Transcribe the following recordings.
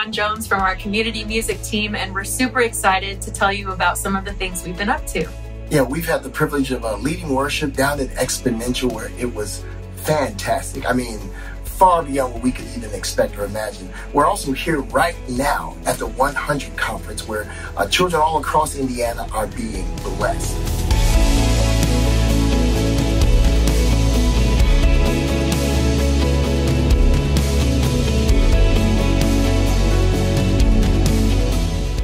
John Jones from our community music team, and we're super excited to tell you about some of the things we've been up to. Yeah, we've had the privilege of uh, leading worship down at Exponential where it was fantastic. I mean, far beyond what we could even expect or imagine. We're also here right now at the 100 conference where uh, children all across Indiana are being blessed.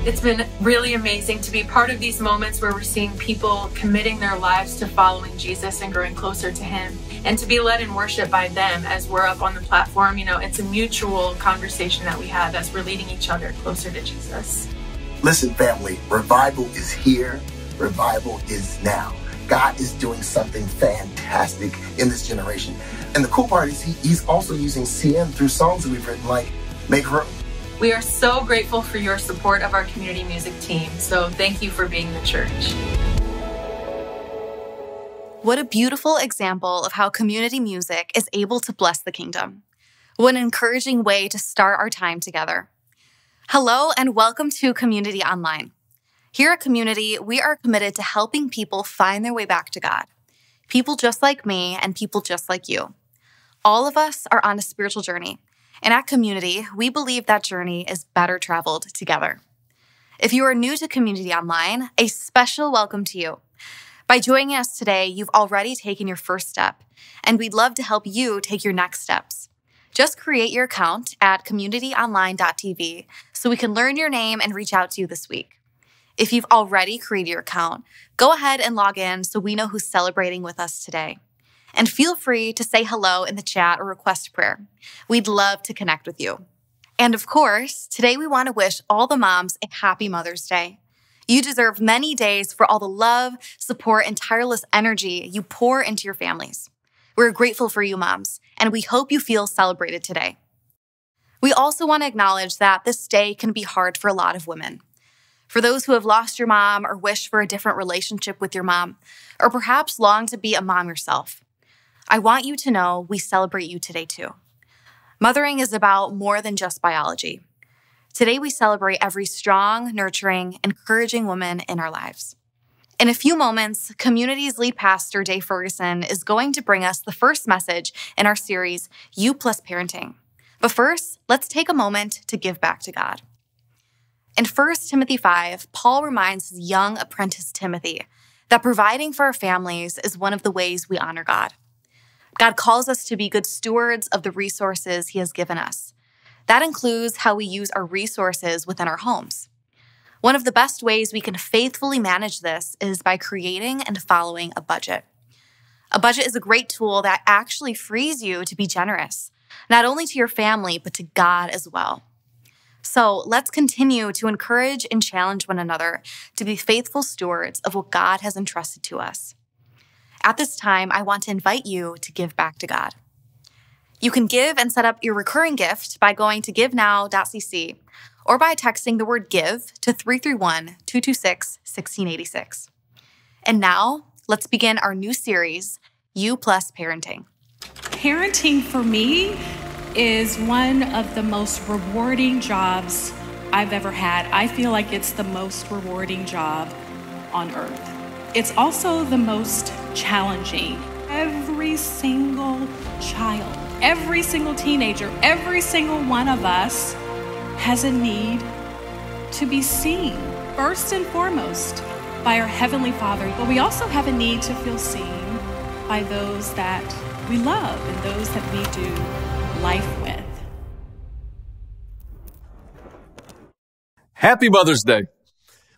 It's been really amazing to be part of these moments where we're seeing people committing their lives to following Jesus and growing closer to Him, and to be led in worship by them as we're up on the platform. You know, it's a mutual conversation that we have as we're leading each other closer to Jesus. Listen, family, revival is here, revival is now. God is doing something fantastic in this generation. And the cool part is he, he's also using CM through songs that we've written like Make Room. We are so grateful for your support of our community music team. So thank you for being the church. What a beautiful example of how community music is able to bless the kingdom. What an encouraging way to start our time together. Hello, and welcome to Community Online. Here at Community, we are committed to helping people find their way back to God. People just like me and people just like you. All of us are on a spiritual journey. And at Community, we believe that journey is better traveled together. If you are new to Community Online, a special welcome to you. By joining us today, you've already taken your first step, and we'd love to help you take your next steps. Just create your account at communityonline.tv so we can learn your name and reach out to you this week. If you've already created your account, go ahead and log in so we know who's celebrating with us today. And feel free to say hello in the chat or request prayer. We'd love to connect with you. And of course, today we want to wish all the moms a happy Mother's Day. You deserve many days for all the love, support, and tireless energy you pour into your families. We're grateful for you, moms, and we hope you feel celebrated today. We also want to acknowledge that this day can be hard for a lot of women. For those who have lost your mom or wish for a different relationship with your mom, or perhaps long to be a mom yourself, I want you to know we celebrate you today too. Mothering is about more than just biology. Today, we celebrate every strong, nurturing, encouraging woman in our lives. In a few moments, Community's lead pastor, Dave Ferguson, is going to bring us the first message in our series, You Plus Parenting. But first, let's take a moment to give back to God. In 1 Timothy 5, Paul reminds his young apprentice Timothy that providing for our families is one of the ways we honor God. God calls us to be good stewards of the resources he has given us. That includes how we use our resources within our homes. One of the best ways we can faithfully manage this is by creating and following a budget. A budget is a great tool that actually frees you to be generous, not only to your family, but to God as well. So let's continue to encourage and challenge one another to be faithful stewards of what God has entrusted to us. At this time, I want to invite you to give back to God. You can give and set up your recurring gift by going to givenow.cc or by texting the word give to 331 226 1686. And now, let's begin our new series, You Plus Parenting. Parenting for me is one of the most rewarding jobs I've ever had. I feel like it's the most rewarding job on earth. It's also the most challenging. Every single child, every single teenager, every single one of us has a need to be seen, first and foremost, by our Heavenly Father, but we also have a need to feel seen by those that we love and those that we do life with. Happy Mother's Day.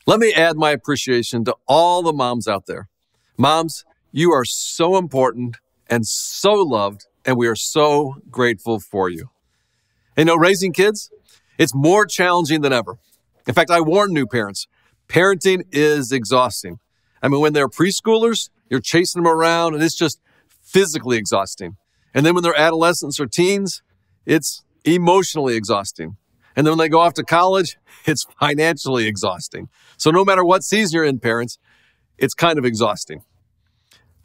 Let me add my appreciation to all the moms out there. Moms, you are so important and so loved, and we are so grateful for you. And you know, raising kids, it's more challenging than ever. In fact, I warn new parents parenting is exhausting. I mean, when they're preschoolers, you're chasing them around, and it's just physically exhausting. And then when they're adolescents or teens, it's emotionally exhausting. And then when they go off to college, it's financially exhausting. So no matter what season you're in, parents, it's kind of exhausting.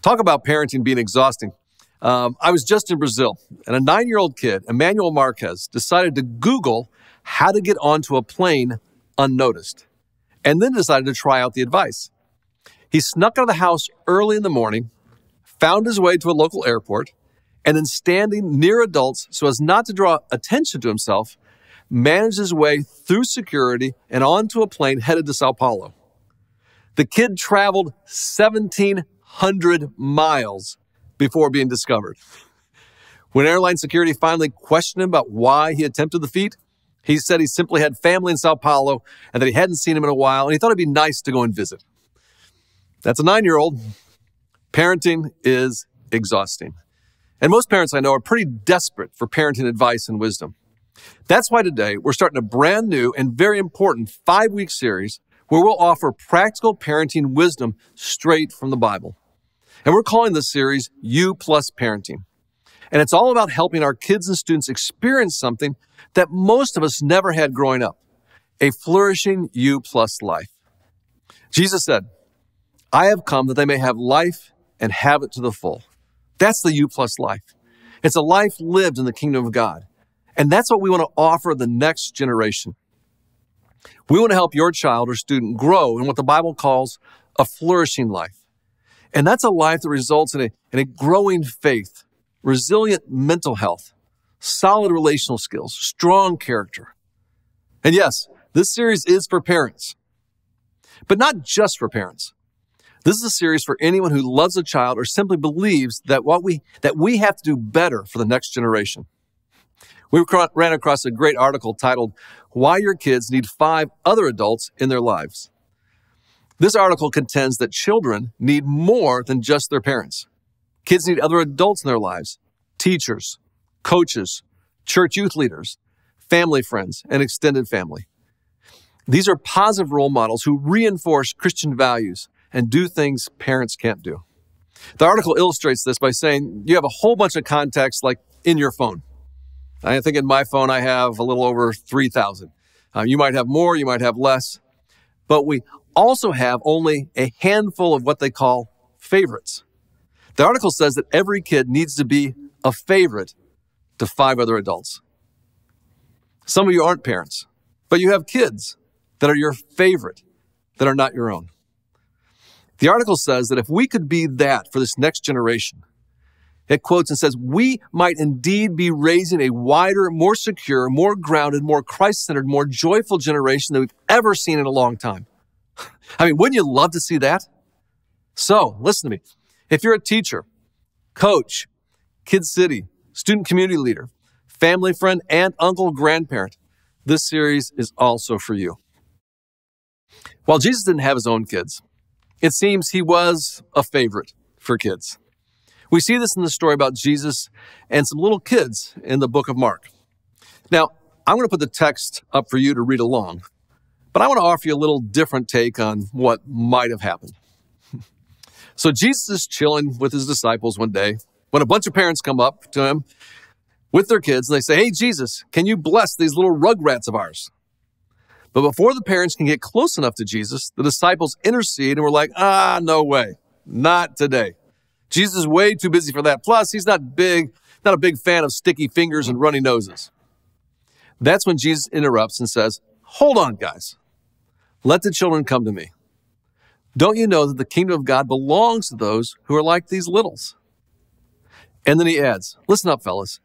Talk about parenting being exhausting. Um, I was just in Brazil, and a nine year old kid, Emmanuel Marquez, decided to Google how to get onto a plane unnoticed, and then decided to try out the advice. He snuck out of the house early in the morning, found his way to a local airport, and then standing near adults so as not to draw attention to himself, managed his way through security and onto a plane headed to Sao Paulo. The kid traveled 1,700 miles before being discovered. When airline security finally questioned him about why he attempted the feat, he said he simply had family in Sao Paulo and that he hadn't seen him in a while and he thought it'd be nice to go and visit. That's a nine year old. Parenting is exhausting. And most parents I know are pretty desperate for parenting advice and wisdom. That's why today we're starting a brand new and very important five week series where we'll offer practical parenting wisdom straight from the Bible. And we're calling this series You Plus Parenting. And it's all about helping our kids and students experience something that most of us never had growing up a flourishing You Plus life. Jesus said, I have come that they may have life and have it to the full. That's the You Plus life. It's a life lived in the kingdom of God. And that's what we want to offer the next generation. We want to help your child or student grow in what the Bible calls a flourishing life. And that's a life that results in a, in a growing faith, resilient mental health, solid relational skills, strong character. And yes, this series is for parents, but not just for parents. This is a series for anyone who loves a child or simply believes that what we, that we have to do better for the next generation. We ran across a great article titled, Why Your Kids Need Five Other Adults in Their Lives. This article contends that children need more than just their parents. Kids need other adults in their lives teachers, coaches, church youth leaders, family friends, and extended family. These are positive role models who reinforce Christian values and do things parents can't do. The article illustrates this by saying you have a whole bunch of contacts like in your phone. I think in my phone I have a little over 3,000. Uh, you might have more, you might have less, but we also have only a handful of what they call favorites. The article says that every kid needs to be a favorite to five other adults. Some of you aren't parents, but you have kids that are your favorite, that are not your own. The article says that if we could be that for this next generation, it quotes and says, We might indeed be raising a wider, more secure, more grounded, more Christ centered, more joyful generation than we've ever seen in a long time. I mean, wouldn't you love to see that? So, listen to me. If you're a teacher, coach, Kid City, student community leader, family friend, and uncle, grandparent, this series is also for you. While Jesus didn't have his own kids, it seems he was a favorite for kids. We see this in the story about Jesus and some little kids in the book of Mark. Now, I'm going to put the text up for you to read along, but I want to offer you a little different take on what might have happened. so, Jesus is chilling with his disciples one day when a bunch of parents come up to him with their kids and they say, Hey, Jesus, can you bless these little rugrats of ours? But before the parents can get close enough to Jesus, the disciples intercede and we're like, Ah, no way, not today. Jesus is way too busy for that. Plus, he's not big, not a big fan of sticky fingers and runny noses. That's when Jesus interrupts and says, Hold on, guys. Let the children come to me. Don't you know that the kingdom of God belongs to those who are like these littles? And then he adds, Listen up, fellas.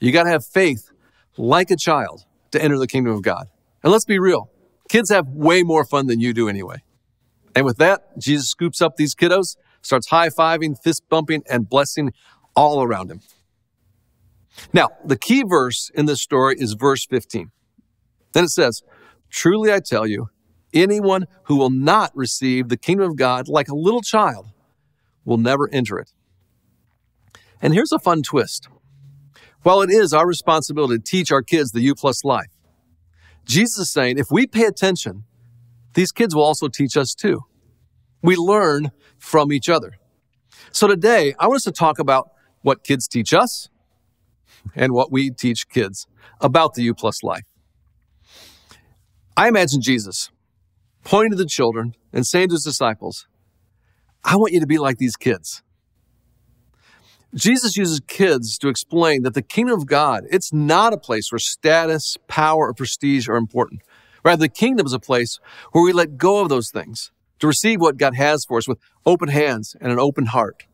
You got to have faith like a child to enter the kingdom of God. And let's be real Kids have way more fun than you do anyway. And with that, Jesus scoops up these kiddos, starts high fiving, fist bumping, and blessing all around him. Now, the key verse in this story is verse 15. Then it says, Truly I tell you, anyone who will not receive the kingdom of God like a little child will never enter it. And here's a fun twist. While it is our responsibility to teach our kids the You plus life, Jesus is saying if we pay attention, these kids will also teach us too. We learn from each other. So today, I want us to talk about what kids teach us and what we teach kids about the You plus life. I imagine Jesus pointing to the children and saying to his disciples, I want you to be like these kids. Jesus uses kids to explain that the kingdom of God, it's not a place where status, power, or prestige are important. Rather, the kingdom is a place where we let go of those things to receive what God has for us with open hands and an open heart.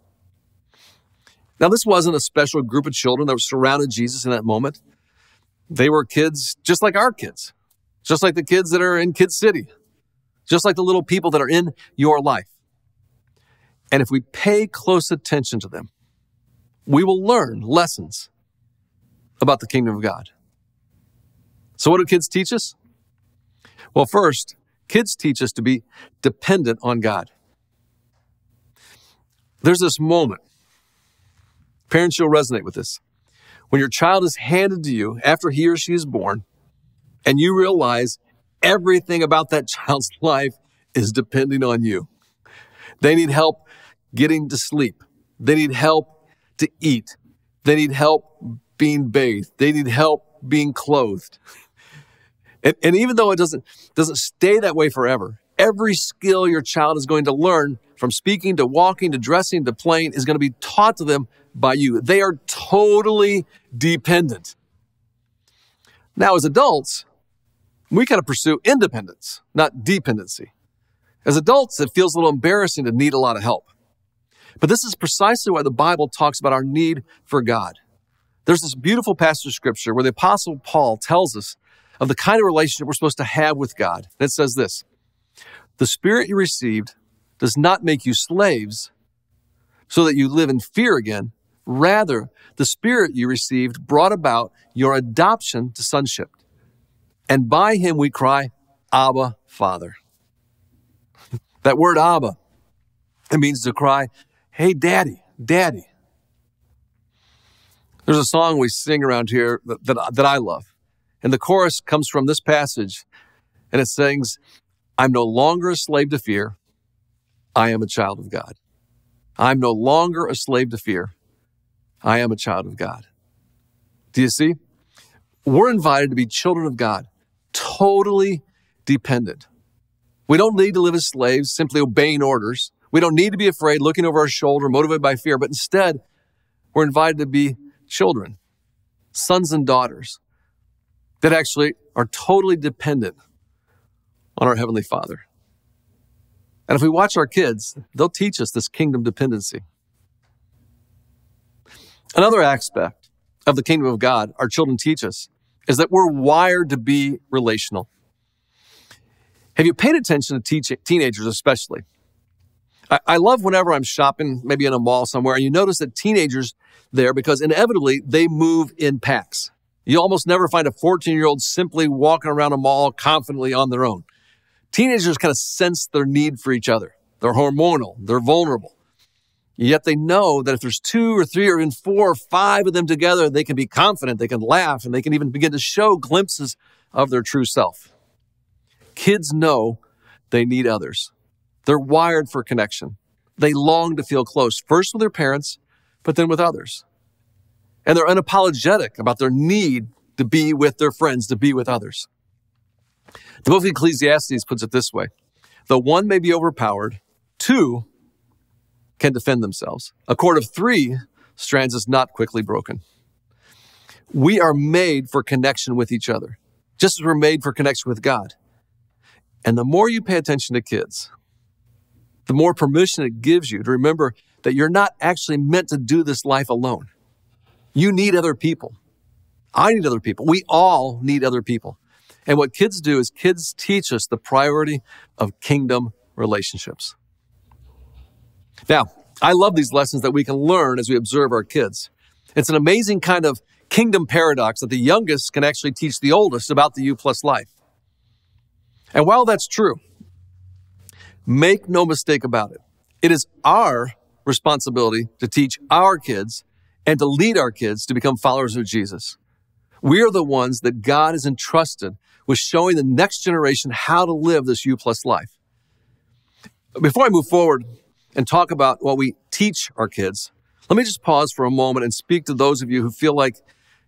Now, this wasn't a special group of children that were surrounded Jesus in that moment. They were kids just like our kids, just like the kids that are in Kid City, just like the little people that are in your life. And if we pay close attention to them, we will learn lessons about the kingdom of God. So, what do kids teach us? Well, first, kids teach us to be dependent on God. There's this moment, parents, you'll resonate with this. When your child is handed to you after he or she is born, and you realize everything about that child's life is depending on you. They need help getting to sleep. They need help to eat. They need help being bathed. They need help being clothed. And, and even though it doesn't, doesn't stay that way forever, every skill your child is going to learn from speaking to walking to dressing to playing is going to be taught to them by you. They are totally dependent. Now, as adults, we kind of pursue independence, not dependency. As adults, it feels a little embarrassing to need a lot of help. But this is precisely why the Bible talks about our need for God. There's this beautiful passage of scripture where the apostle Paul tells us of the kind of relationship we're supposed to have with God. And it says this, the spirit you received does not make you slaves so that you live in fear again. Rather, the spirit you received brought about your adoption to sonship. And by him we cry, Abba, Father. that word Abba, it means to cry, Hey, daddy, daddy. There's a song we sing around here that, that, that I love. And the chorus comes from this passage, and it sings, I'm no longer a slave to fear. I am a child of God. I'm no longer a slave to fear. I am a child of God. Do you see? We're invited to be children of God, totally dependent. We don't need to live as slaves, simply obeying orders. We don't need to be afraid, looking over our shoulder, motivated by fear, but instead, we're invited to be children, sons and daughters that actually are totally dependent on our Heavenly Father. And if we watch our kids, they'll teach us this kingdom dependency. Another aspect of the kingdom of God our children teach us is that we're wired to be relational. Have you paid attention to teach, teenagers, especially? I, I love whenever I'm shopping, maybe in a mall somewhere, and you notice that teenagers there, because inevitably they move in packs. You almost never find a 14 year old simply walking around a mall confidently on their own. Teenagers kind of sense their need for each other. They're hormonal, they're vulnerable. Yet they know that if there's two or three or even four or five of them together, they can be confident, they can laugh, and they can even begin to show glimpses of their true self. Kids know they need others. They're wired for connection. They long to feel close, first with their parents, but then with others. And they're unapologetic about their need to be with their friends, to be with others. The book of Ecclesiastes puts it this way The one may be overpowered, two can defend themselves. A cord of three strands is not quickly broken. We are made for connection with each other, just as we're made for connection with God. And the more you pay attention to kids, the more permission it gives you to remember that you're not actually meant to do this life alone. You need other people. I need other people. We all need other people. And what kids do is kids teach us the priority of kingdom relationships. Now, I love these lessons that we can learn as we observe our kids. It's an amazing kind of kingdom paradox that the youngest can actually teach the oldest about the You plus life. And while that's true, make no mistake about it. It is our responsibility to teach our kids and to lead our kids to become followers of Jesus. We are the ones that God has entrusted with showing the next generation how to live this You plus life. Before I move forward and talk about what we teach our kids, let me just pause for a moment and speak to those of you who feel like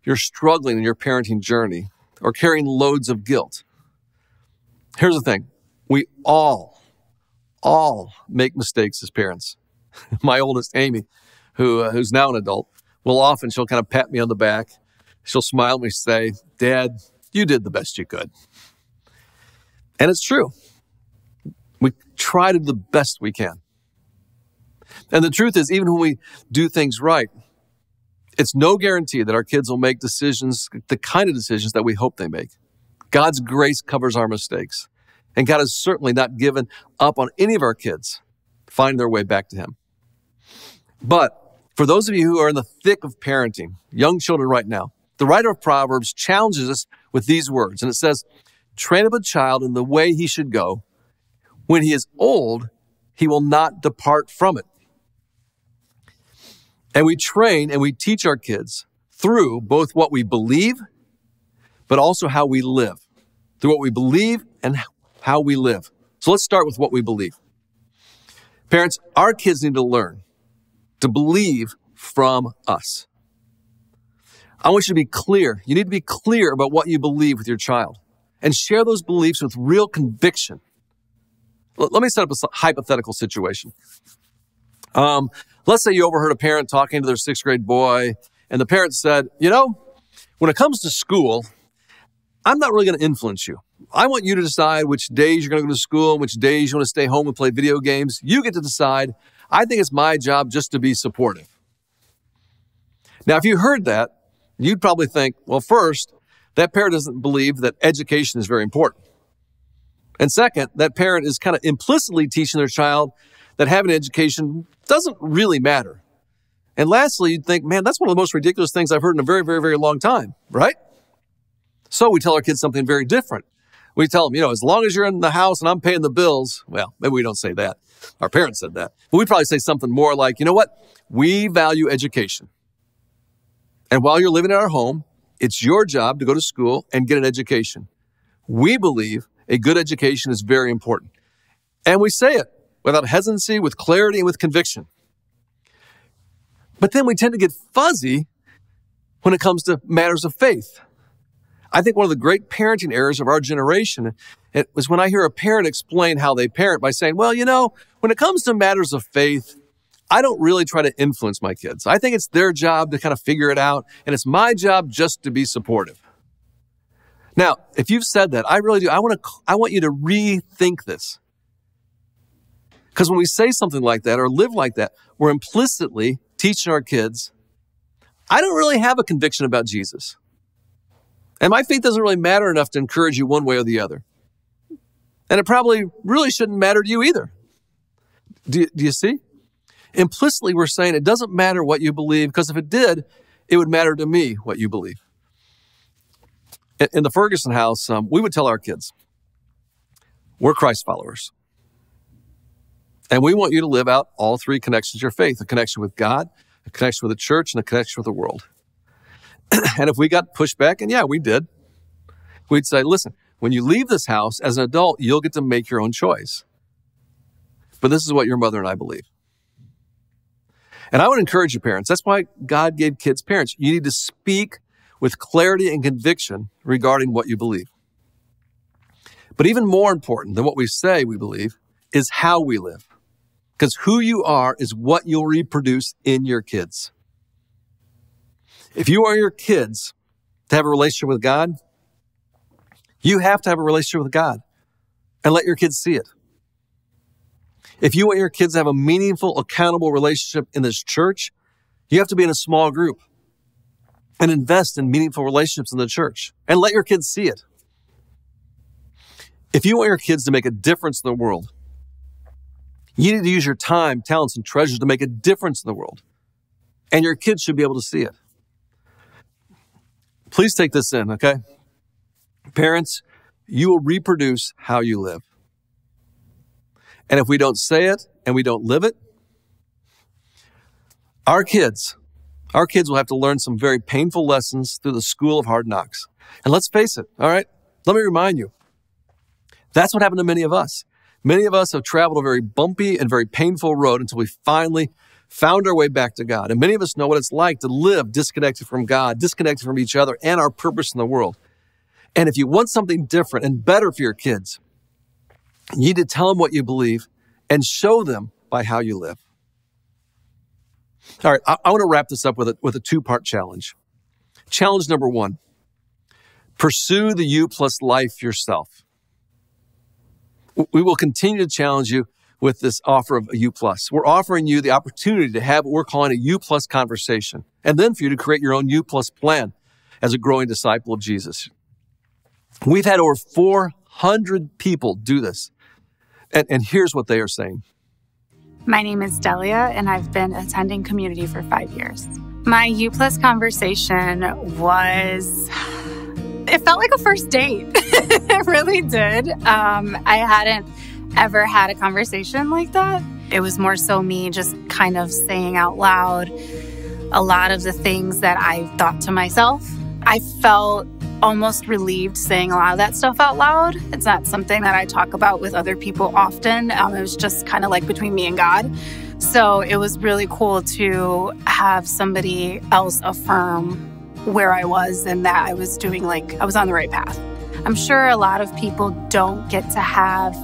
you're struggling in your parenting journey or carrying loads of guilt. Here's the thing we all, all make mistakes as parents. My oldest, Amy, who, uh, who's now an adult, will often, she'll kind of pat me on the back. She'll smile at me, say, Dad, you did the best you could. And it's true. We try to do the best we can. And the truth is, even when we do things right, it's no guarantee that our kids will make decisions, the kind of decisions that we hope they make. God's grace covers our mistakes. And God has certainly not given up on any of our kids finding their way back to Him. But for those of you who are in the thick of parenting, young children right now, the writer of Proverbs challenges us with these words. And it says, Train up a child in the way he should go. When he is old, he will not depart from it. And we train and we teach our kids through both what we believe, but also how we live. Through what we believe and how we live. So let's start with what we believe. Parents, our kids need to learn to believe from us. I want you to be clear. You need to be clear about what you believe with your child and share those beliefs with real conviction. Let me set up a hypothetical situation. Um, let's say you overheard a parent talking to their sixth grade boy, and the parent said, You know, when it comes to school, I'm not really going to influence you. I want you to decide which days you're going to go to school, and which days you want to stay home and play video games. You get to decide. I think it's my job just to be supportive. Now, if you heard that, you'd probably think, well, first, that parent doesn't believe that education is very important. And second, that parent is kind of implicitly teaching their child that having an education doesn't really matter. And lastly, you'd think, man, that's one of the most ridiculous things I've heard in a very, very, very long time, right? So we tell our kids something very different. We tell them, you know, as long as you're in the house and I'm paying the bills, well, maybe we don't say that. Our parents said that. But we'd probably say something more like, you know what? We value education. And while you're living in our home, it's your job to go to school and get an education. We believe a good education is very important. And we say it without hesitancy, with clarity, and with conviction. But then we tend to get fuzzy when it comes to matters of faith. I think one of the great parenting errors of our generation was when I hear a parent explain how they parent by saying, well, you know, when it comes to matters of faith, I don't really try to influence my kids. I think it's their job to kind of figure it out, and it's my job just to be supportive. Now, if you've said that, I really do. I want to, I want you to rethink this. Because when we say something like that or live like that, we're implicitly teaching our kids, I don't really have a conviction about Jesus. And my faith doesn't really matter enough to encourage you one way or the other. And it probably really shouldn't matter to you either. Do you, do you see? Implicitly, we're saying it doesn't matter what you believe, because if it did, it would matter to me what you believe. In the Ferguson house, um, we would tell our kids, we're Christ followers. And we want you to live out all three connections of your faith a connection with God, a connection with the church, and a connection with the world. and if we got pushback, and yeah, we did, we'd say, listen, when you leave this house as an adult, you'll get to make your own choice. But this is what your mother and I believe. And I would encourage your parents. That's why God gave kids parents. You need to speak with clarity and conviction regarding what you believe. But even more important than what we say we believe is how we live. Because who you are is what you'll reproduce in your kids. If you want your kids to have a relationship with God, you have to have a relationship with God and let your kids see it. If you want your kids to have a meaningful, accountable relationship in this church, you have to be in a small group and invest in meaningful relationships in the church and let your kids see it. If you want your kids to make a difference in the world, you need to use your time, talents, and treasures to make a difference in the world. And your kids should be able to see it. Please take this in, okay? Parents, you will reproduce how you live. And if we don't say it and we don't live it, our kids, our kids will have to learn some very painful lessons through the school of hard knocks. And let's face it, all right? Let me remind you. That's what happened to many of us. Many of us have traveled a very bumpy and very painful road until we finally found our way back to God. And many of us know what it's like to live disconnected from God, disconnected from each other and our purpose in the world. And if you want something different and better for your kids, you need to tell them what you believe and show them by how you live. All right, I, I want to wrap this up with a, with a two part challenge. Challenge number one pursue the you plus life yourself. We will continue to challenge you with this offer of a You plus. We're offering you the opportunity to have what we're calling a You plus conversation, and then for you to create your own You plus plan as a growing disciple of Jesus. We've had over 400 people do this. And, and here's what they are saying. My name is Delia, and I've been attending community for five years. My You Plus conversation was, it felt like a first date. it really did. Um, I hadn't ever had a conversation like that. It was more so me just kind of saying out loud a lot of the things that I thought to myself. I felt almost relieved saying a lot of that stuff out loud. It's not something that I talk about with other people often. Um, it was just kind of like between me and God. So it was really cool to have somebody else affirm where I was and that I was doing like I was on the right path. I'm sure a lot of people don't get to have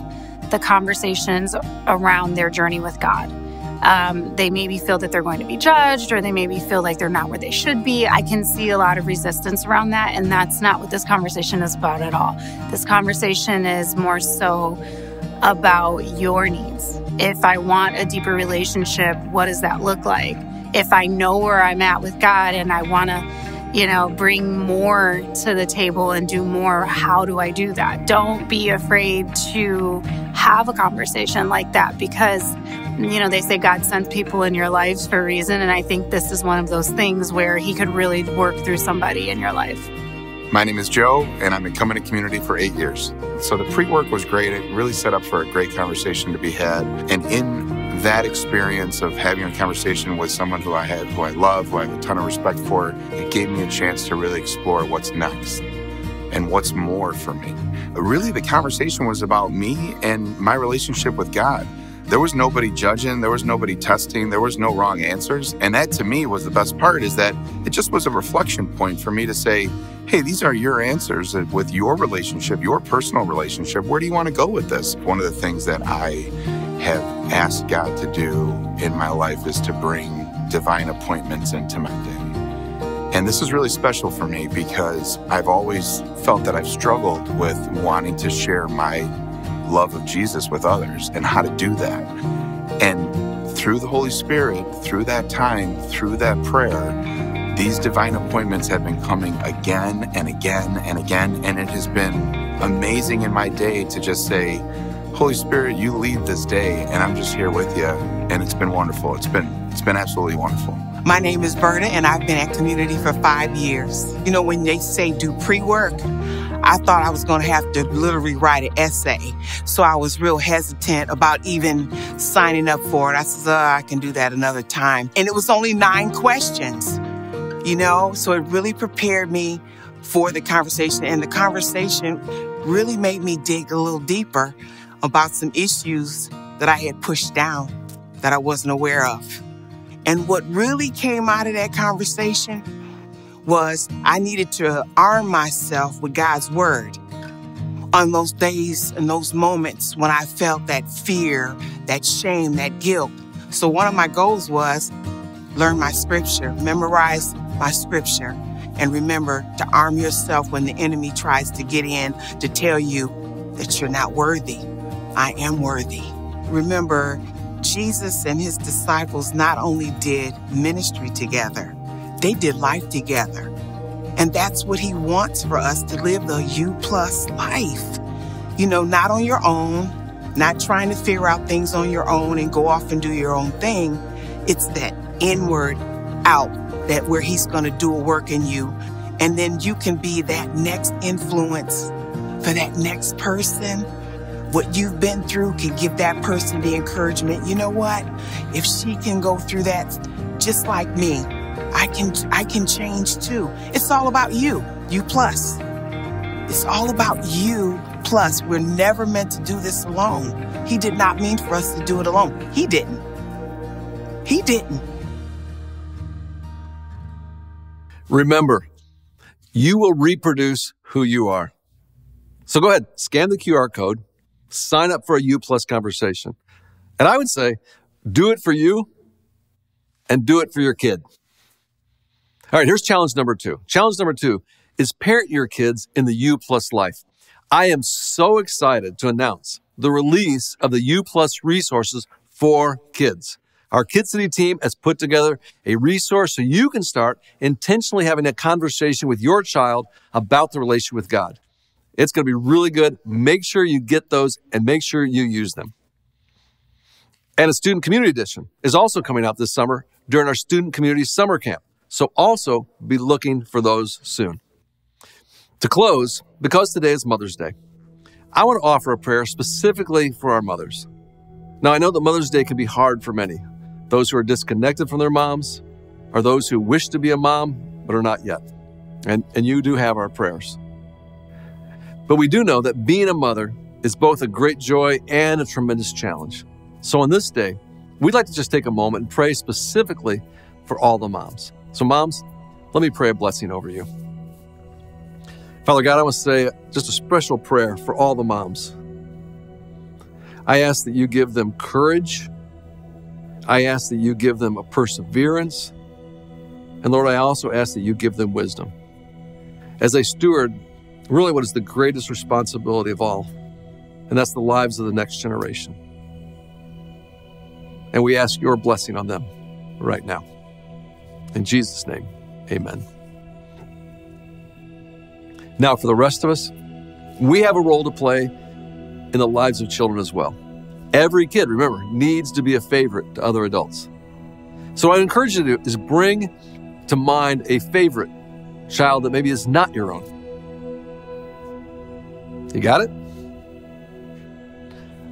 the conversations around their journey with God. Um, they maybe feel that they're going to be judged or they maybe feel like they're not where they should be. I can see a lot of resistance around that, and that's not what this conversation is about at all. This conversation is more so about your needs. If I want a deeper relationship, what does that look like? If I know where I'm at with God and I want to, you know, bring more to the table and do more, how do I do that? Don't be afraid to have a conversation like that because you know, they say God sends people in your lives for a reason. And I think this is one of those things where He could really work through somebody in your life. My name is Joe, and I've been coming to community for eight years. So the pre work was great. It really set up for a great conversation to be had. And in that experience of having a conversation with someone who I had, who I love, who I have a ton of respect for, it gave me a chance to really explore what's next and what's more for me. Really, the conversation was about me and my relationship with God. There was nobody judging, there was nobody testing, there was no wrong answers. And that to me was the best part is that it just was a reflection point for me to say, hey, these are your answers with your relationship, your personal relationship. Where do you want to go with this? One of the things that I have asked God to do in my life is to bring divine appointments into my day. And this is really special for me because I've always felt that I've struggled with wanting to share my love of Jesus with others and how to do that. And through the Holy Spirit, through that time, through that prayer, these divine appointments have been coming again and again and again. And it has been amazing in my day to just say, Holy Spirit, you lead this day, and I'm just here with you. And it's been wonderful. It's been it's been absolutely wonderful. My name is Berta, and I've been at community for five years. You know, when they say do pre work, I thought I was going to have to literally write an essay. So I was real hesitant about even signing up for it. I said, oh, uh, I can do that another time. And it was only nine questions, you know? So it really prepared me for the conversation. And the conversation really made me dig a little deeper about some issues that I had pushed down that I wasn't aware of. And what really came out of that conversation was I needed to arm myself with God's word on those days and those moments when I felt that fear, that shame, that guilt. So one of my goals was learn my scripture, memorize my scripture, and remember to arm yourself when the enemy tries to get in to tell you that you're not worthy. I am worthy. Remember, Jesus and his disciples not only did ministry together, they did life together. And that's what he wants for us to live the You plus life. you know, not on your own, not trying to figure out things on your own and go off and do your own thing. It's that inward out that where he's going to do a work in you. And then you can be that next influence for that next person. What you've been through can give that person the encouragement. You know what? If she can go through that just like me, I can I can change too. It's all about you. You plus. It's all about you plus. We're never meant to do this alone. He did not mean for us to do it alone. He didn't. He didn't. Remember, you will reproduce who you are. So go ahead, scan the QR code, sign up for a You Plus conversation. And I would say, do it for you and do it for your kid. All right, here's challenge number two. Challenge number two is parent your kids in the You Plus life. I am so excited to announce the release of the You Plus resources for kids. Our Kid City team has put together a resource so you can start intentionally having a conversation with your child about the relationship with God. It's going to be really good. Make sure you get those and make sure you use them. And a student community edition is also coming out this summer during our student community summer camp. So also be looking for those soon. To close, because today is Mother's Day, I want to offer a prayer specifically for our mothers. Now, I know that Mother's Day can be hard for many those who are disconnected from their moms, or those who wish to be a mom but are not yet. And, and you do have our prayers. But we do know that being a mother is both a great joy and a tremendous challenge. So on this day, we'd like to just take a moment and pray specifically for all the moms. So, moms, let me pray a blessing over you. Father God, I want to say just a special prayer for all the moms. I ask that you give them courage I ask that you give them a perseverance. And Lord, I also ask that you give them wisdom. As they steward really what is the greatest responsibility of all, and that's the lives of the next generation. And we ask your blessing on them right now. In Jesus' name, amen. Now, for the rest of us, we have a role to play in the lives of children as well. Every kid, remember, needs to be a favorite to other adults. So what I encourage you to do is bring to mind a favorite child that maybe is not your own. You got it?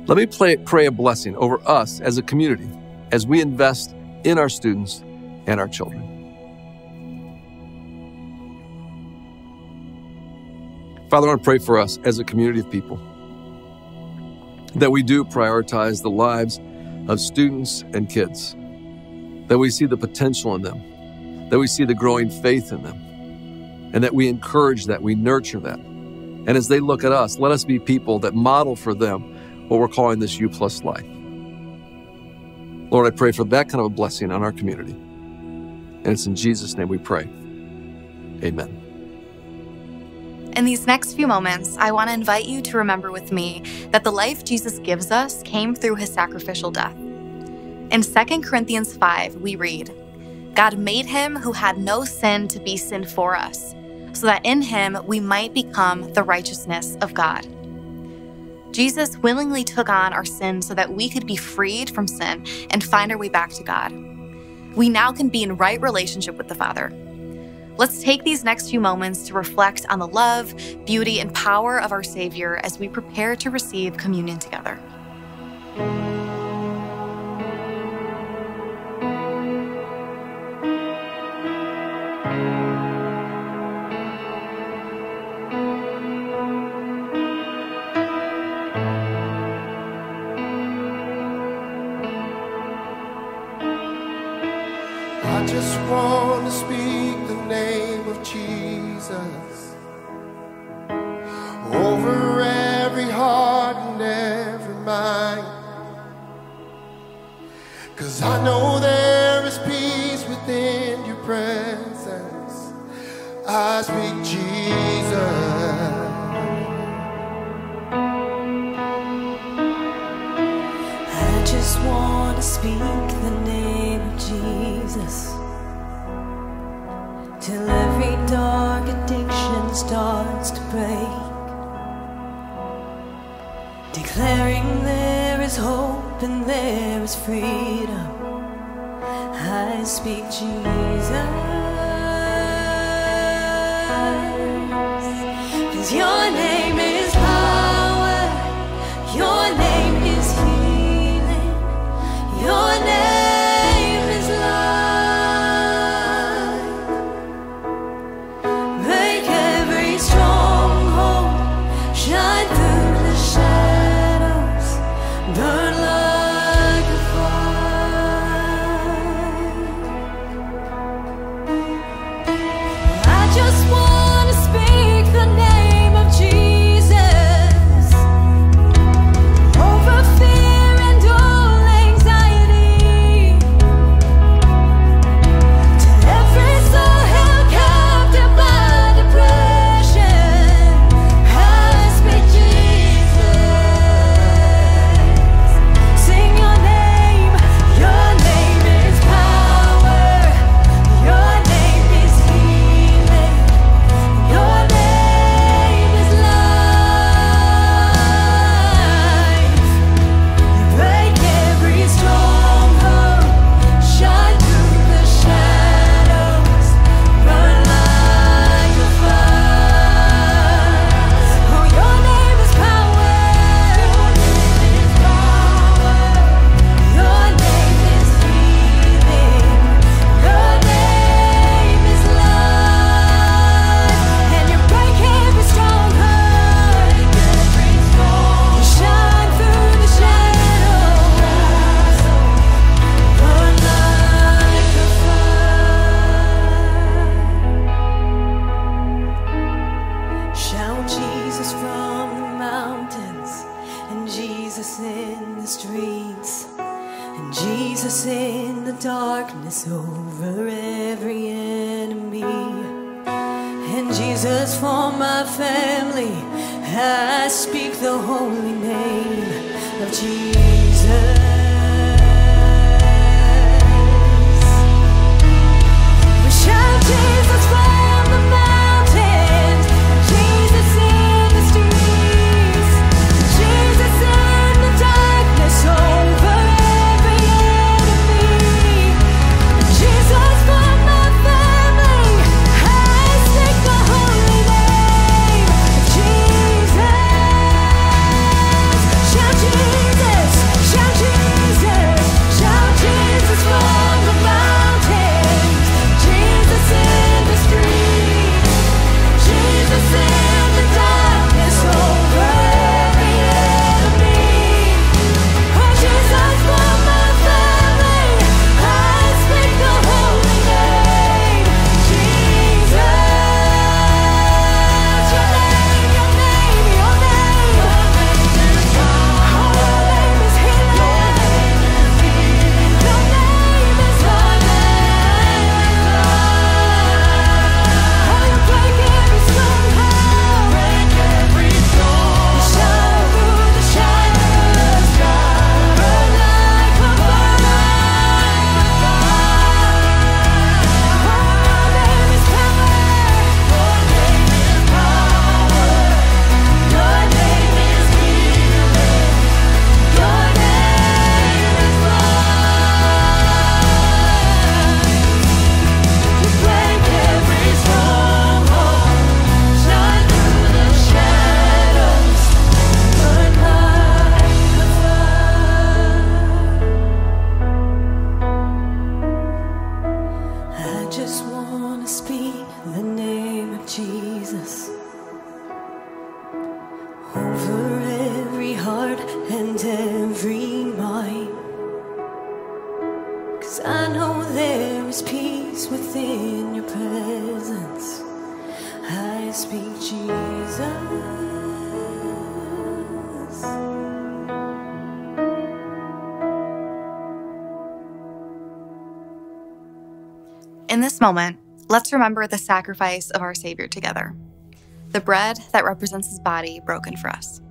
Let me play, pray a blessing over us as a community as we invest in our students and our children. Father, I want to pray for us as a community of people that we do prioritize the lives of students and kids, that we see the potential in them, that we see the growing faith in them, and that we encourage that, we nurture that. And as they look at us, let us be people that model for them what we're calling this You plus life. Lord, I pray for that kind of a blessing on our community. And it's in Jesus' name we pray. Amen. In these next few moments, I want to invite you to remember with me that the life Jesus gives us came through his sacrificial death. In 2 Corinthians 5, we read, God made him who had no sin to be sin for us, so that in him we might become the righteousness of God. Jesus willingly took on our sin so that we could be freed from sin and find our way back to God. We now can be in right relationship with the Father Let's take these next few moments to reflect on the love, beauty, and power of our Savior as we prepare to receive communion together. Jesus. Till every dark addiction starts to break. Declaring there is hope and there is freedom. I speak Jesus. Cause your name moment, let's remember the sacrifice of our Savior together the bread that represents his body broken for us.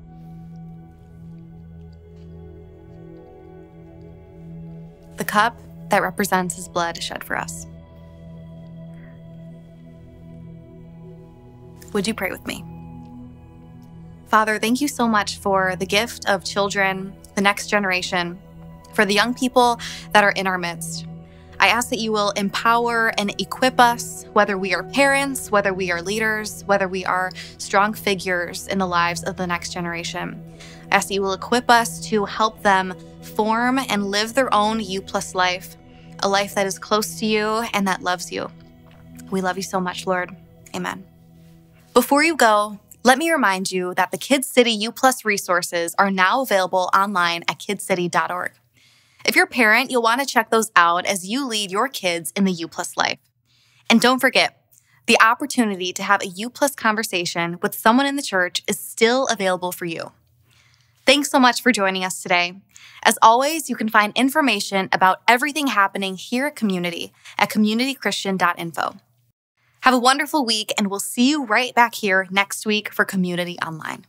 The cup that represents his blood shed for us. Would you pray with me? Father, thank you so much for the gift of children, the next generation, for the young people that are in our midst. I ask that you will empower and equip us, whether we are parents, whether we are leaders, whether we are strong figures in the lives of the next generation. I ask that you will equip us to help them form and live their own You plus life, a life that is close to you and that loves you. We love you so much, Lord. Amen. Before you go, let me remind you that the Kids City You Plus resources are now available online at kidscity.org. If you're a parent, you'll want to check those out as you lead your kids in the You Plus life. And don't forget, the opportunity to have a You Plus conversation with someone in the church is still available for you. Thanks so much for joining us today. As always, you can find information about everything happening here at Community at communitychristian.info. Have a wonderful week, and we'll see you right back here next week for Community Online.